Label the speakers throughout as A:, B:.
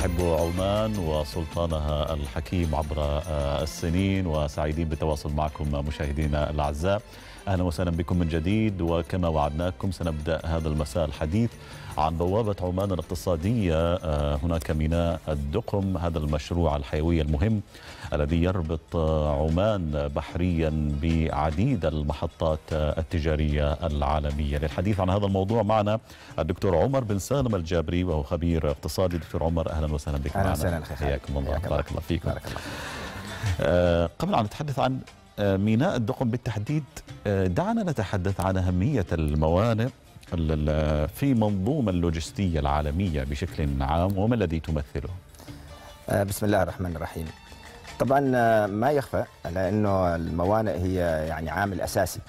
A: نحب عمان وسلطانها الحكيم عبر السنين وسعيدين بالتواصل معكم مشاهدينا الأعزاء. أهلا وسهلا بكم من جديد وكما وعدناكم سنبدأ هذا المساء الحديث عن بوابة عمان الاقتصادية. هناك ميناء الدقم هذا المشروع الحيوي المهم الذي يربط عمان بحريا بعديد المحطات التجارية العالمية. للحديث عن هذا الموضوع معنا الدكتور عمر بن سالم الجابري وهو خبير اقتصادي. دكتور عمر أهلا وسهلا بك
B: أهلا
A: معنا.
B: وسهلا
A: حياكم الله. بارك الله فيكم.
B: بارك الله.
A: آه، قبل أن نتحدث عن آه، ميناء الدقم بالتحديد آه، دعنا نتحدث عن أهمية الموانئ ال- ال- في منظومة اللوجستية العالمية بشكل عام وما الذي تمثله؟
B: آه، بسم الله الرحمن الرحيم. طبعا آه، ما يخفى على إنه الموانئ هي يعني عامل أساسي.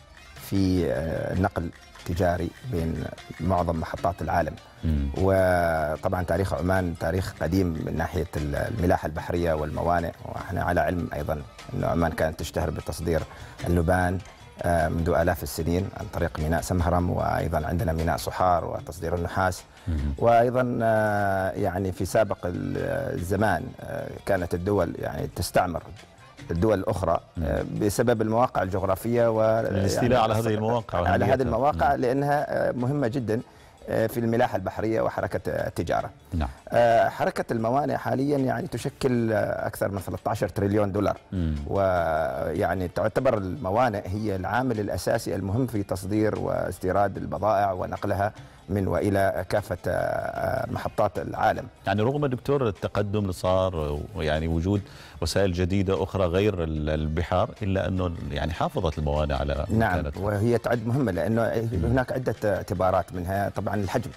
B: في آه، النقل التجاري بين معظم محطات العالم
A: مم.
B: وطبعا تاريخ عمان تاريخ قديم من ناحية الملاحة البحرية والموانئ وإحنا على علم أيضا إنه عمان كانت تشتهر بتصدير اللبان آه، منذ آلاف السنين عن طريق ميناء سمهرم وأيضا عندنا ميناء صحار وتصدير النحاس
A: مم.
B: وأيضا آه، يعني في سابق ال- الزمان آه، كانت الدول يعني تستعمر الدول الأخرى آه، بسبب المواقع الجغرافية و
A: الاستيلاء على هذه المواقع
B: على. هذه المواقع. لأنها آه، مهمة جدا آه، في الملاحة البحرية وحركة التجارة.
A: نعم
B: حركة الموانئ حاليا يعني تشكل أكثر من 13 تريليون دولار
A: مم.
B: ويعني تعتبر الموانئ هي العامل الأساسي المهم في تصدير واستيراد البضائع ونقلها من وإلى كافة آه، آه، محطات العالم.
A: يعني رغم دكتور التقدم اللي صار ويعني وجود وسائل جديدة أخرى غير ال- البحار إلا أنه يعني حافظت الموانئ على
B: نعم
A: مكانتها.
B: وهي تعد مهمة لأنه هناك عدة اعتبارات منها طبعا الحجم.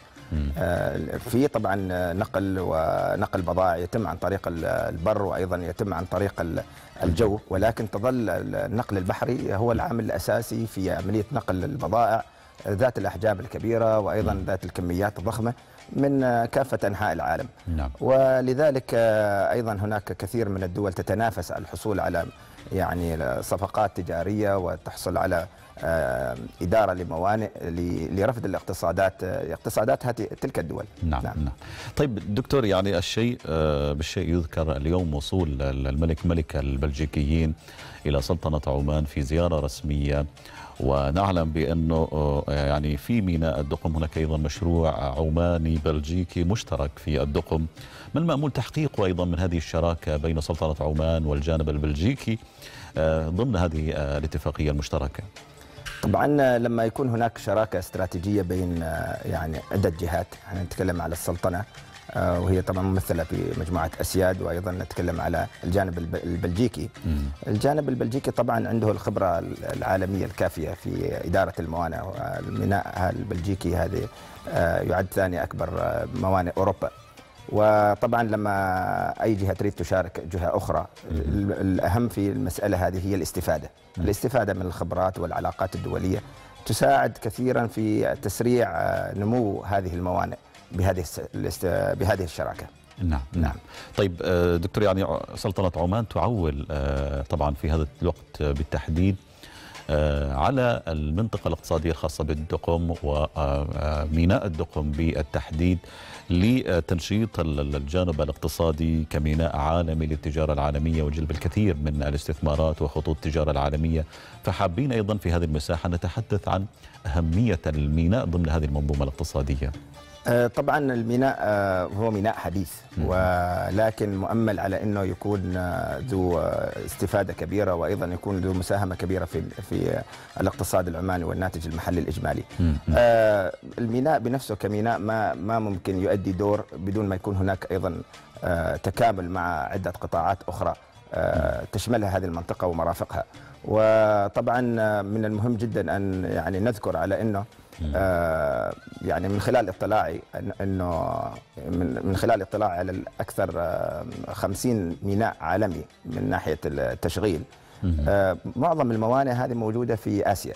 B: آه، في طبعا نقل ونقل بضائع يتم عن طريق ال- البر وأيضا يتم عن طريق ال- الجو ولكن تظل النقل البحري هو العامل الأساسي في عملية نقل البضائع ذات الأحجام الكبيرة وأيضا ذات الكميات الضخمة من كافة أنحاء العالم.
A: نعم.
B: ولذلك آه، أيضا هناك كثير من الدول تتنافس على الحصول على يعني صفقات تجارية وتحصل على آه، إدارة لموانئ لرفض الاقتصادات آه، اقتصادات تلك الدول.
A: نعم, نعم. نعم. طيب دكتور يعني الشيء بالشيء يذكر اليوم وصول الملك ملك البلجيكيين إلى سلطنة عمان في زيارة رسمية. ونعلم بأنه آه، يعني في ميناء الدقم هناك أيضا مشروع عماني بلجيكي مشترك في الدقم. ما المأمول تحقيقه أيضا من هذه الشراكة بين سلطنة عمان والجانب البلجيكي آه، ضمن هذه آه، الاتفاقية المشتركة.
B: طبعا لما يكون هناك شراكة استراتيجية بين آه، يعني عده جهات إحنا نتكلم على السلطنة وهي طبعا ممثلة في مجموعة أسياد وأيضا نتكلم على الجانب الب- البلجيكي. الجانب البلجيكي طبعا عنده الخبرة العالمية الكافية في إدارة الموانئ الميناء البلجيكي هذه آه، يعد ثاني أكبر آه، موانئ أوروبا. وطبعا لما أي جهة تريد تشارك جهة أخرى ال- الأهم في المسألة هذه هي الاستفادة. الاستفادة من الخبرات والعلاقات الدولية تساعد كثيرا في تسريع آه، نمو هذه الموانئ. بهذه بهذه الشراكة.
A: نعم نعم. طيب آه، دكتور يعني سلطنة عمان تعول آه، طبعا في هذا الوقت بالتحديد آه، على المنطقة الاقتصادية الخاصة بالدقم وميناء الدقم بالتحديد لتنشيط ال- ال- الجانب الاقتصادي كميناء عالمي للتجارة العالمية وجلب الكثير من الاستثمارات وخطوط التجارة العالمية. فحابين أيضا في هذه المساحة نتحدث عن أهمية الميناء ضمن هذه المنظومة الاقتصادية.
B: طبعا الميناء آه، هو ميناء حديث ولكن مؤمل على إنه يكون آه، ذو آه، استفادة كبيرة وأيضا يكون ذو مساهمة كبيرة في في الاقتصاد العماني والناتج المحلي
A: الإجمالي.
B: آه، الميناء بنفسه كميناء ما ما ممكن يؤدي دور بدون ما يكون هناك أيضا آه، تكامل مع عدة قطاعات أخرى آه، تشملها هذه المنطقة ومرافقها. وطبعا آه، من المهم جدا أن يعني نذكر على إنه آه، يعني من خلال اطلاعي إنه من من خلال اطلاعي على الأكثر آه، 50 ميناء عالمي من ناحية التشغيل. آه، معظم الموانئ هذه موجودة في
A: آسيا.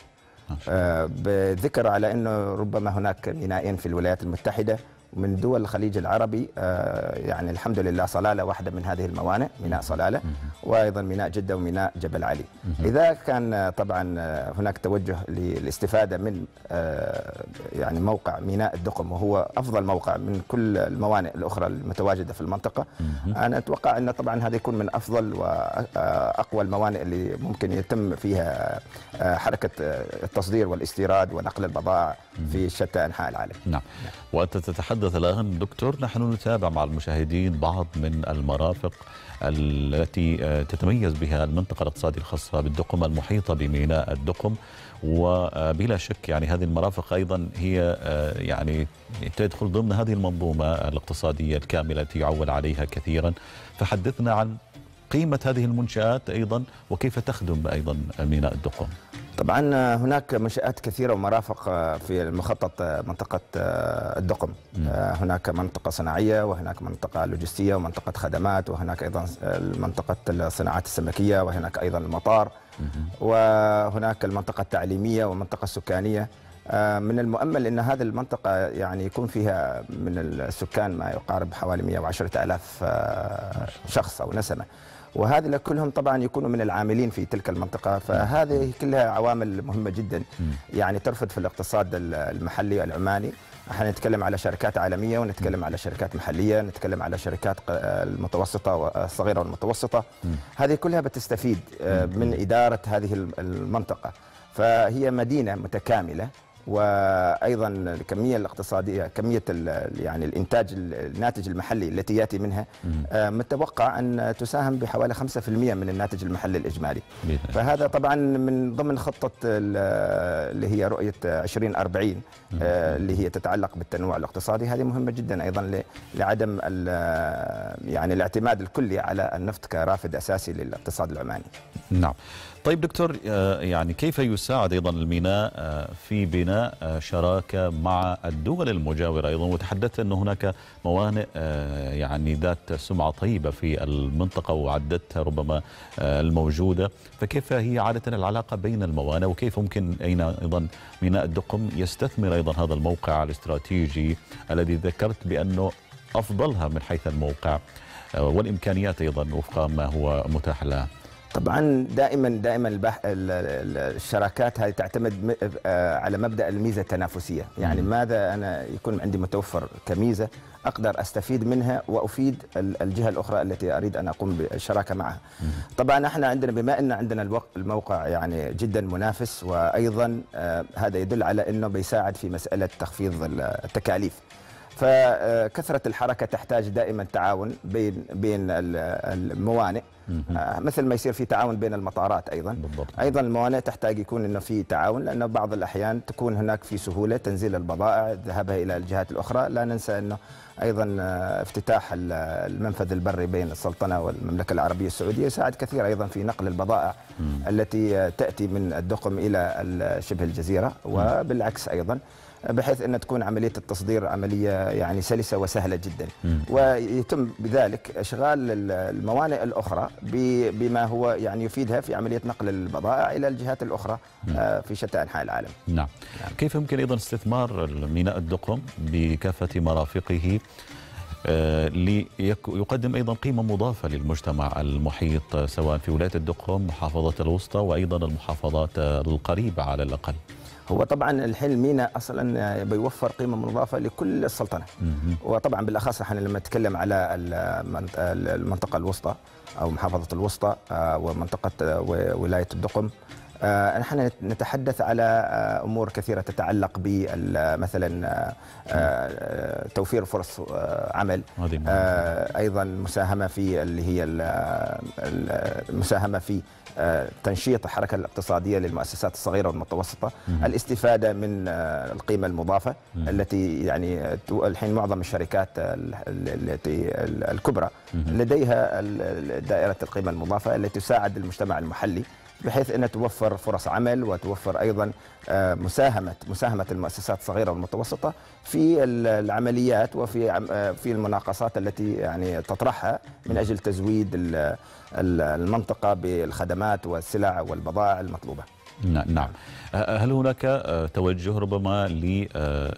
B: آه، بذكر على إنه ربما هناك مينائين في الولايات المتحدة. ومن دول الخليج العربي آه، يعني الحمد لله صلالة واحدة من هذه الموانئ ميناء صلالة وأيضا ميناء جدة وميناء جبل علي. إذا كان آه، طبعا آه، هناك توجه للاستفاده من يعني موقع ميناء الدقم وهو أفضل موقع من كل الموانئ الأخرى المتواجدة في المنطقة أنا أتوقع أن طبعا هذا يكون من أفضل واقوى الموانئ اللي ممكن يتم فيها حركة التصدير والإستيراد ونقل البضائع في شتى أنحاء العالم.
A: نعم. وأنت تتحدث الآن. دكتور نحن نتابع مع المشاهدين بعض من المرافق التي آه، تتميز بها المنطقة الاقتصادية الخاصة بالدقم المحيطة بميناء الدقم. وبلا شك يعني هذه المرافق أيضا هي آه، يعني تدخل ضمن هذه المنظومة الاقتصادية الكاملة التي يعول عليها كثيرا. فحدثنا عن قيمة هذه المنشآت أيضا وكيف تخدم أيضا ميناء الدقم؟
B: طبعا هناك منشآت كثيرة ومرافق آه، في المخطط آه، منطقة آه، الدقم. آه، هناك منطقة صناعية وهناك منطقة لوجستية ومنطقة خدمات وهناك أيضا منطقة الصناعات السمكية وهناك أيضا المطار. وهناك المنطقة التعليمية والمنطقة السكانية. من المؤمل أن هذه المنطقة يعني يكون فيها من السكان ما يقارب حوالي 110 ألاف شخص أو نسمة. وهذه كلهم طبعا يكونوا من العاملين في تلك المنطقة. فهذه كلها عوامل مهمة جدا. يعني ترفض في الاقتصاد المحلي العماني. إحنا نتكلم على شركات عالمية ونتكلم على شركات محلية نتكلم على شركات المتوسطة والصغيرة والمتوسطة. هذه كلها بتستفيد آه، من إدارة هذه المنطقة. فهي مدينة متكاملة وأيضا الكمية الاقتصادية كمية يعني الإنتاج الناتج المحلي التي يأتي منها آه، متوقع أن تساهم بحوالي 5% من الناتج المحلي
A: الإجمالي.
B: فهذا طبعا من ضمن خطة ال- اللي هي رؤية 2040 آه، اللي هي تتعلق بالتنوع الاقتصادي. هذه مهمة جدا أيضا لعدم يعني الاعتماد الكلي على النفط كرافد أساسي للاقتصاد العماني.
A: نعم. طيب دكتور آه، يعني كيف يساعد أيضا الميناء في بناء شراكة مع الدول المجاورة أيضا وتحدثت أن هناك موانئ آه، يعني ذات سمعة طيبة في المنطقة وعدتها ربما آه، الموجودة. فكيف هي عادة العلاقة بين الموانئ وكيف ممكن أين أيضا ميناء الدقم يستثمر أيضا هذا الموقع الاستراتيجي الذي ذكرت بأنه أفضلها من حيث الموقع آه، والإمكانيات أيضا وفق ما هو متاح لها؟
B: طبعا دائما دائما البح... ال- ال- الشراكات هذه تعتمد آه، على مبدأ الميزة التنافسية، يعني ماذا أنا يكون عندي متوفر كميزة أقدر أستفيد منها وأفيد ال- الجهة الأخرى التي أريد أن أقوم بالشراكة معها. طبعا إحنا عندنا بما إن عندنا الموقع يعني جدا منافس وأيضا آه، هذا يدل على إنه بيساعد في مسألة تخفيض ال- التكاليف. فكثرة الحركة تحتاج دائما تعاون بين بين ال- الموانئ. آه، مثل ما يصير في تعاون بين المطارات أيضا.
A: بالضبط.
B: أيضا الموانئ تحتاج يكون إنه في تعاون لأنه بعض الأحيان تكون هناك في سهولة تنزيل البضائع ذهابها إلى الجهات الأخرى. لا ننسى إنه أيضا آه، افتتاح ال- المنفذ البري بين السلطنة والمملكة العربية السعودية يساعد كثير أيضا في نقل البضائع التي آه، تأتي من الدقم إلى ال- شبه الجزيرة. وبالعكس أيضا بحيث أن تكون عملية التصدير عملية يعني سلسة وسهلة جدا. ويتم بذلك إشغال ال- الموانئ الأخرى ب- بما هو يعني يفيدها في عملية نقل البضائع إلى الجهات الأخرى آه، في شتى أنحاء العالم.
A: نعم. كيف يمكن أيضا استثمار ميناء الدقم بكافة مرافقه آه، ليقدم أيضا قيمة مضافة للمجتمع المحيط سواء في ولاية الدقم محافظة الوسطى وأيضا المحافظات القريبة على الأقل؟
B: هو طبعا الحين الميناء أصلا بيوفر قيمة مضافة لكل السلطنة وطبعا بالأخص إحنا لما نتكلم على المنط- المنطقة الوسطى أو محافظة الوسطى آه، ومنطقة آه، ولاية الدقم آه، نحن نتحدث على آه، أمور كثيرة تتعلق بمثلا توفير فرص آه، عمل. آه، أيضا مساهمة في اللي هي ال- ال- المساهمه في آه، تنشيط الحركة الاقتصادية للمؤسسات الصغيرة والمتوسطة الاستفادة من آه، القيمة المضافة التي يعني الحين معظم الشركات ال- ال- التي ال- الكبرى لديها ال- ال- دائرة القيمة المضافة التي تساعد المجتمع المحلي بحيث إنها توفر فرص عمل وتوفر أيضا آه، مساهمة مساهمة المؤسسات الصغيرة والمتوسطة في ال- العمليات وفي آه، في المناقصات التي يعني تطرحها من أجل تزويد ال- ال- المنطقة بالخدمات والسلع والبضائع المطلوبة.
A: نعم هل هناك توجه ربما ل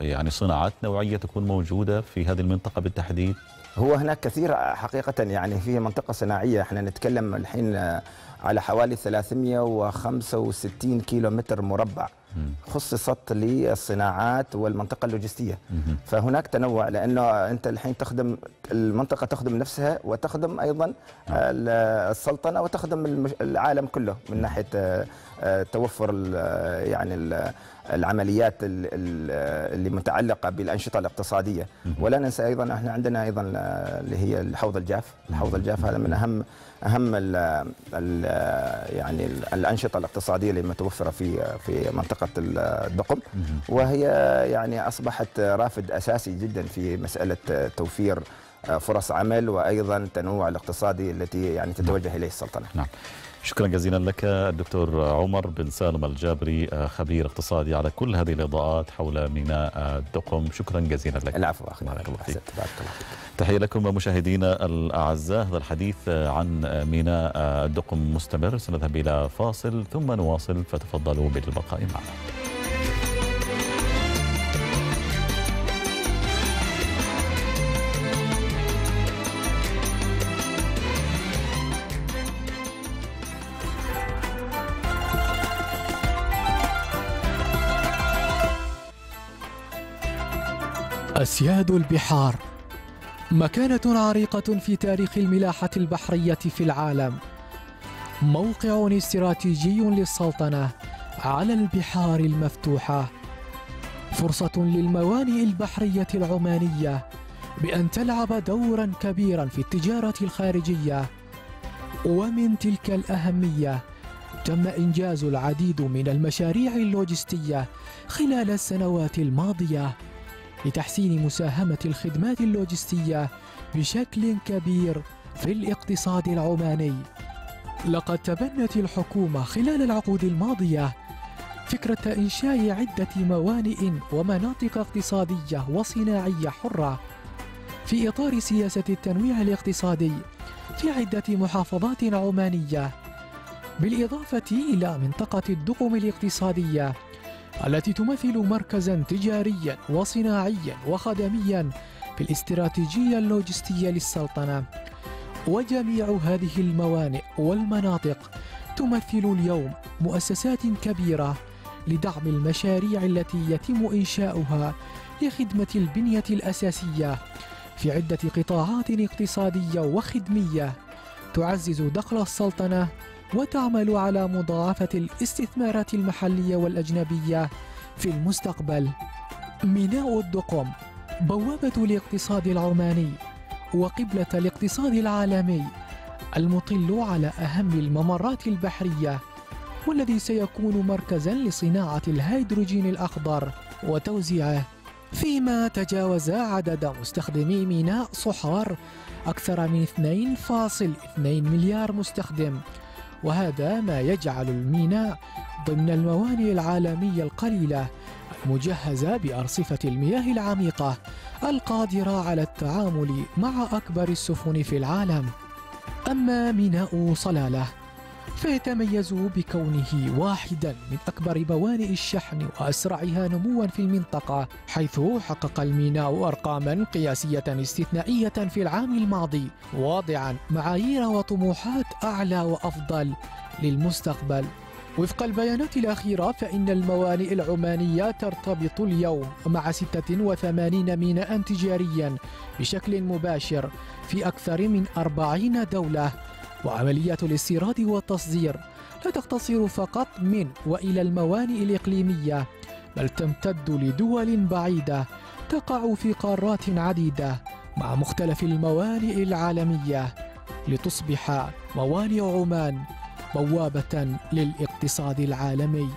A: يعني صناعات نوعية تكون موجودة في هذه المنطقة بالتحديد؟
B: هو هناك كثير حقيقة يعني في منطقة صناعية إحنا نتكلم الحين على حوالي 365 كيلو متر مربع خصصت للصناعات والمنطقة اللوجستية. فهناك تنوع لأنه أنت الحين تخدم المنطقة تخدم نفسها وتخدم أيضا نعم. السلطنة وتخدم العالم كله من ناحية آه، آه، توفر يعني العمليات اللي متعلقة بالأنشطة الاقتصادية. ولا ننسى أيضا إحنا عندنا أيضا اللي هي الحوض الجاف. الحوض الجاف هذا من أهم أهم ال ال يعني الأنشطة الاقتصادية اللي متوفرة في في منطقة الدقم وهي يعني أصبحت رافد أساسي جدا في مسألة توفير فرص عمل وأيضا التنوع الاقتصادي التي يعني تتوجه إليه السلطنة.
A: نعم. شكرا جزيلا لك الدكتور عمر بن سالم الجابري خبير اقتصادي على كل هذه الإضاءات حول ميناء الدقم. شكرا جزيلا لك.
B: العفو أخي
A: بارك الله فيك. تحية لكم مشاهدينا الأعزاء. هذا الحديث عن ميناء الدقم مستمر. سنذهب إلى فاصل ثم نواصل. فتفضلوا بالبقاء معنا.
C: أسياد البحار. مكانة عريقة في تاريخ الملاحة البحرية في العالم. موقع استراتيجي للسلطنة على البحار المفتوحة. فرصة للموانئ البحرية العمانية بأن تلعب دورا كبيرا في التجارة الخارجية. ومن تلك الأهمية تم إنجاز العديد من المشاريع اللوجستية خلال السنوات الماضية. لتحسين مساهمة الخدمات اللوجستية بشكل كبير في الاقتصاد العماني. لقد تبنت الحكومة خلال العقود الماضية فكرة إنشاء عدة موانئ ومناطق اقتصادية وصناعية حرة في إطار سياسة التنويع الاقتصادي في عدة محافظات عمانية بالإضافة إلى منطقة الدقم الاقتصادية التي تمثل مركزا تجاريا وصناعيا وخدميا في الاستراتيجية اللوجستية للسلطنة. وجميع هذه الموانئ والمناطق تمثل اليوم مؤسسات كبيرة لدعم المشاريع التي يتم إنشاؤها لخدمة البنية الأساسية في عدة قطاعات اقتصادية وخدمية تعزز دخل السلطنة وتعمل على مضاعفة الاستثمارات المحلية والأجنبية في المستقبل. ميناء الدقم بوابة الاقتصاد العماني وقبلة الاقتصاد العالمي المطل على أهم الممرات البحرية والذي سيكون مركزا لصناعة الهيدروجين الأخضر وتوزيعه فيما تجاوز عدد مستخدمي ميناء صحار أكثر من 2.2 مليار مستخدم وهذا ما يجعل الميناء ضمن الموانئ العالمية القليلة المجهزة بأرصفة المياه العميقة القادرة على التعامل مع أكبر السفن في العالم. أما ميناء صلالة فيتميز بكونه واحدا من أكبر موانئ الشحن وأسرعها نموا في المنطقة حيث حقق الميناء أرقاما قياسية استثنائية في العام الماضي واضعا معايير وطموحات أعلى وأفضل للمستقبل. وفق البيانات الأخيرة فإن الموانئ العمانية ترتبط اليوم مع 86 ميناء تجاريا بشكل مباشر في أكثر من 40 دولة. وعمليات الاستيراد والتصدير لا تقتصر فقط من وإلى الموانئ الإقليمية بل تمتد لدول بعيدة تقع في قارات عديدة مع مختلف الموانئ العالمية لتصبح موانئ عمان بوابه للاقتصاد العالمي.